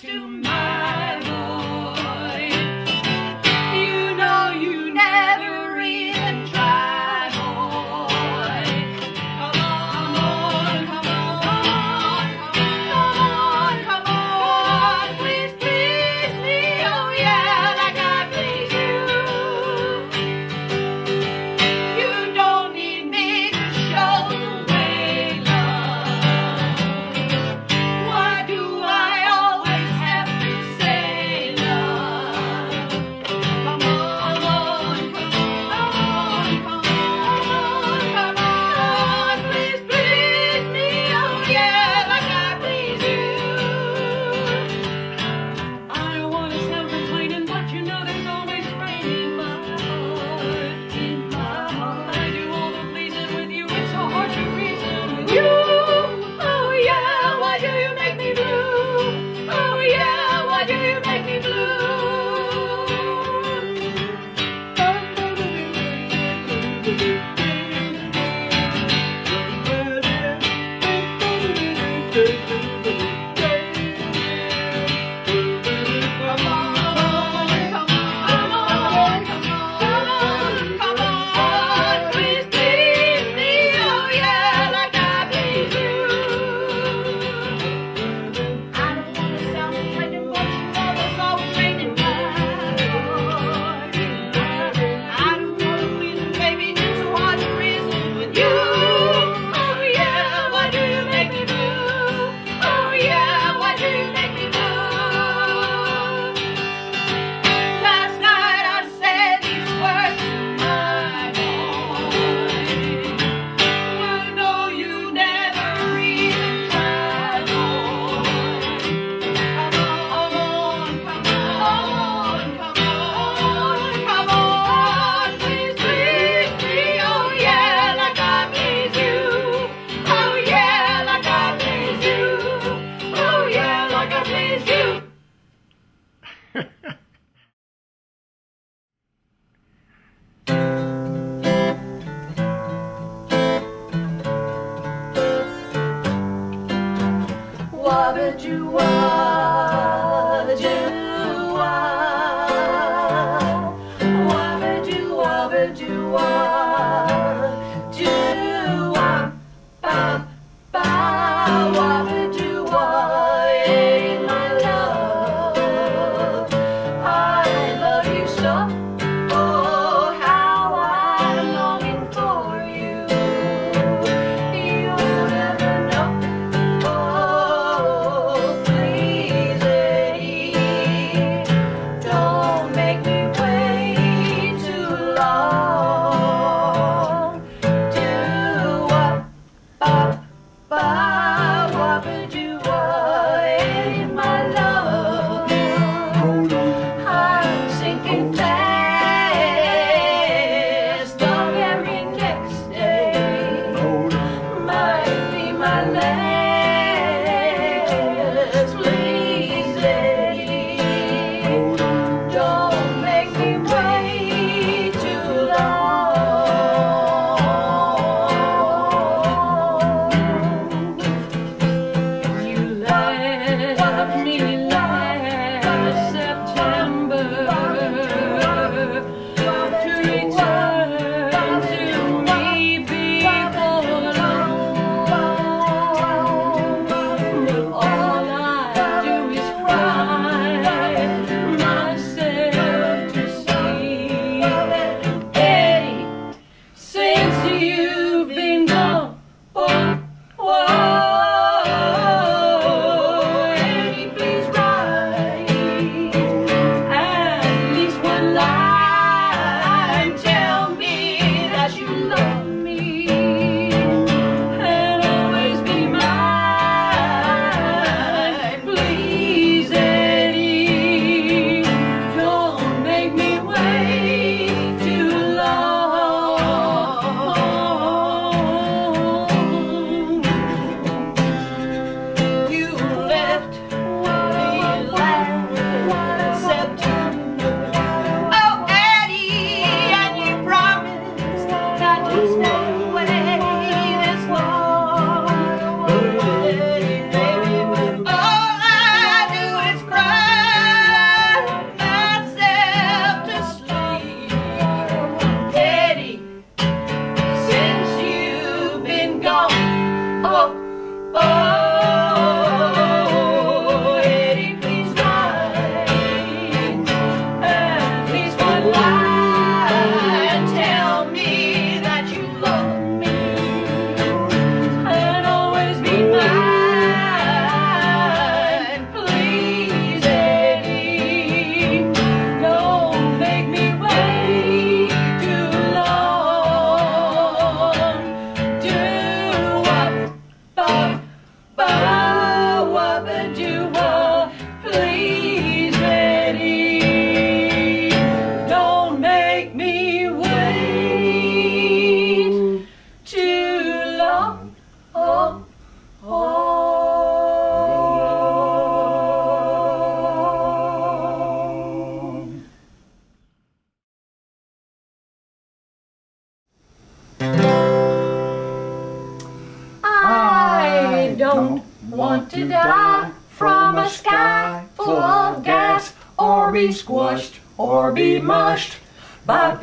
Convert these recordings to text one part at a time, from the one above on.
to my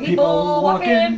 people walking past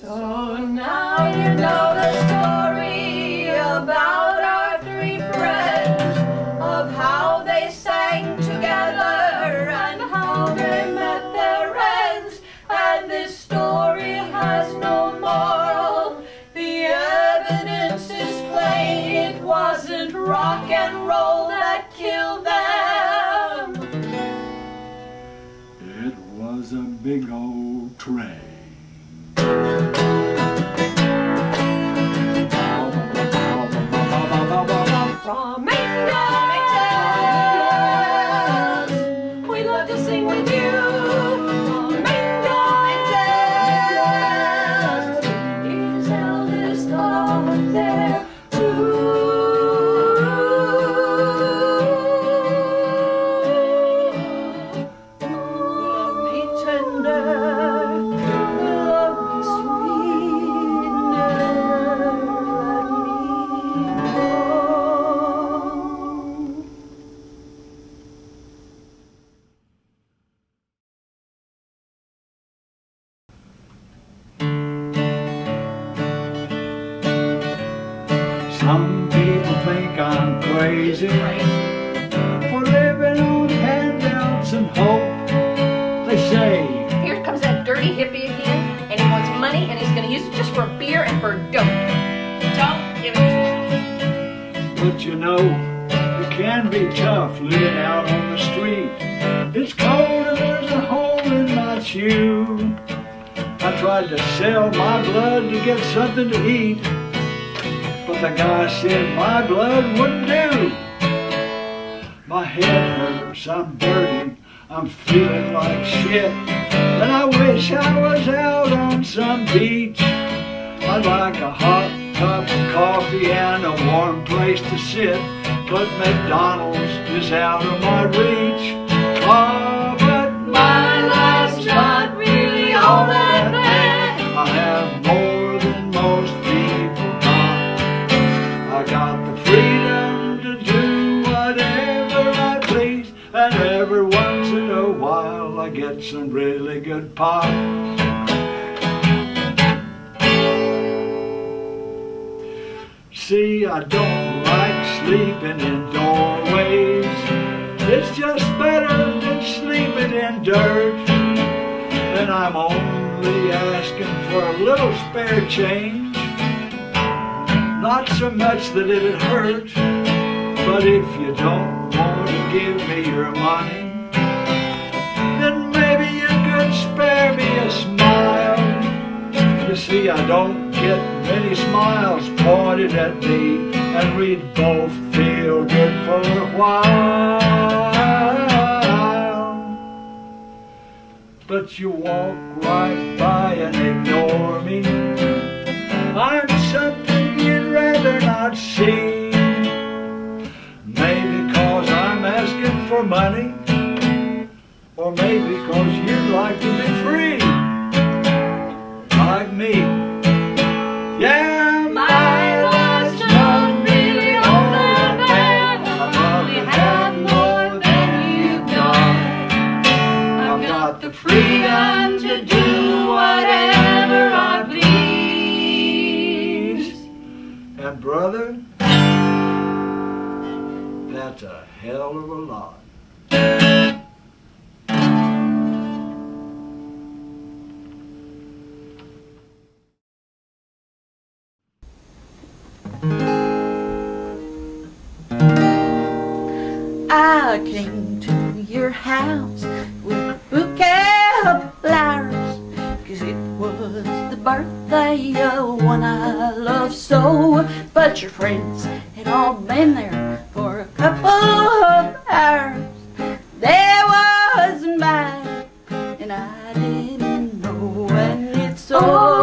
So now you know I'm feeling like shit, and I wish I was out on some beach. I'd like a hot cup of coffee and a warm place to sit, but McDonald's is out of my reach. Oh, really good pop. See, I don't like sleeping in doorways. It's just better than sleeping in dirt. And I'm only asking for a little spare change. Not so much that it'd hurt, but if you don't want to give me your money, see, I don't get many smiles pointed at me, and we'd both feel good for a while. But you walk right by and ignore me. I'm something you'd rather not see. Maybe cause I'm asking for money, or maybe cause you'd like to be free like me. Yeah, my life's not really all that bad. I probably have more than you've got. I've got the freedom to do whatever I please. And brother, that's a hell of a lot. I came to your house with a bouquet of flowers Cause it was the birthday of one I love so. But your friends had all been there for a couple of hours. There wasn't mine and I didn't know And it's so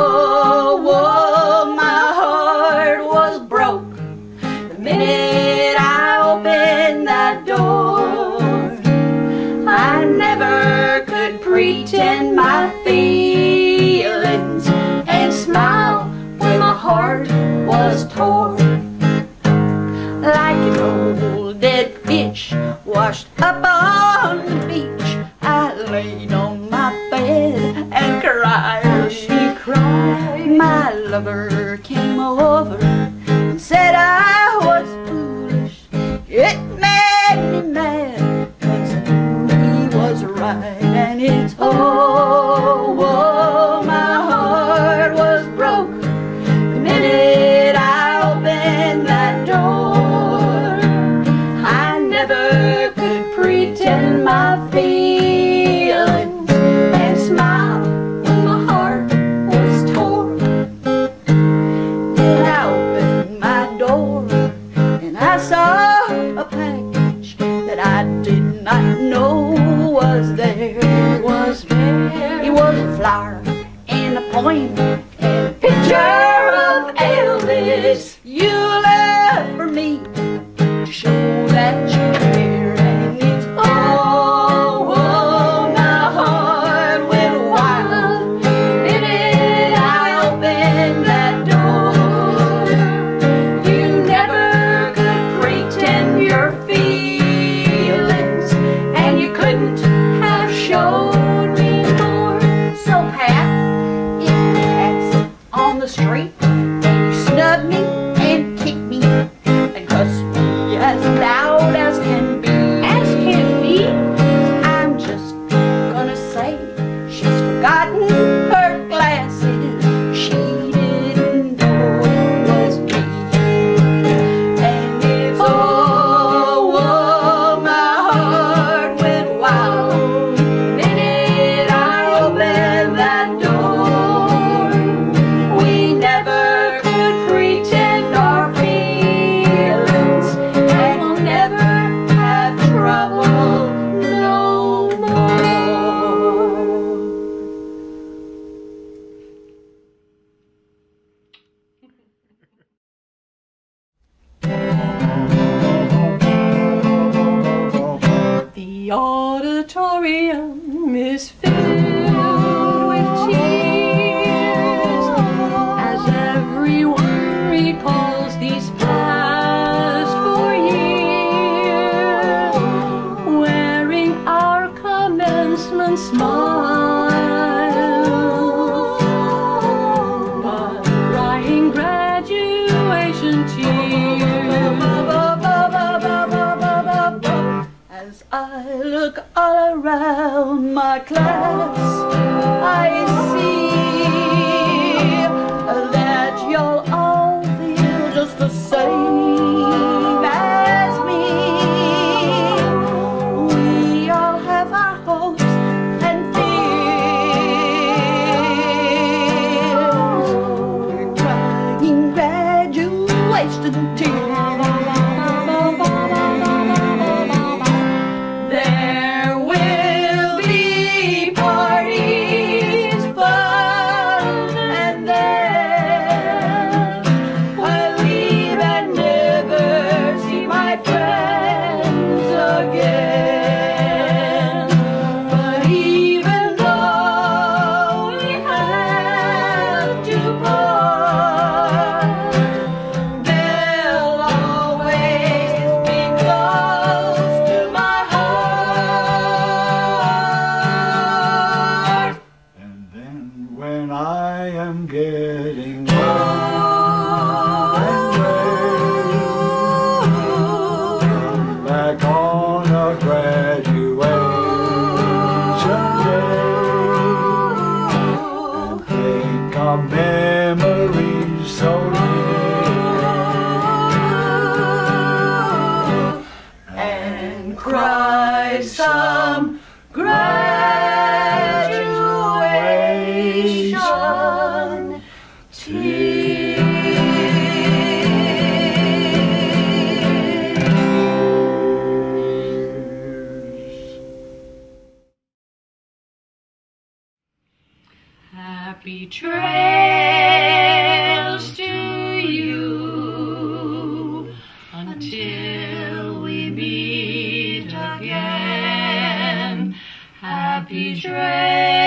Happy trails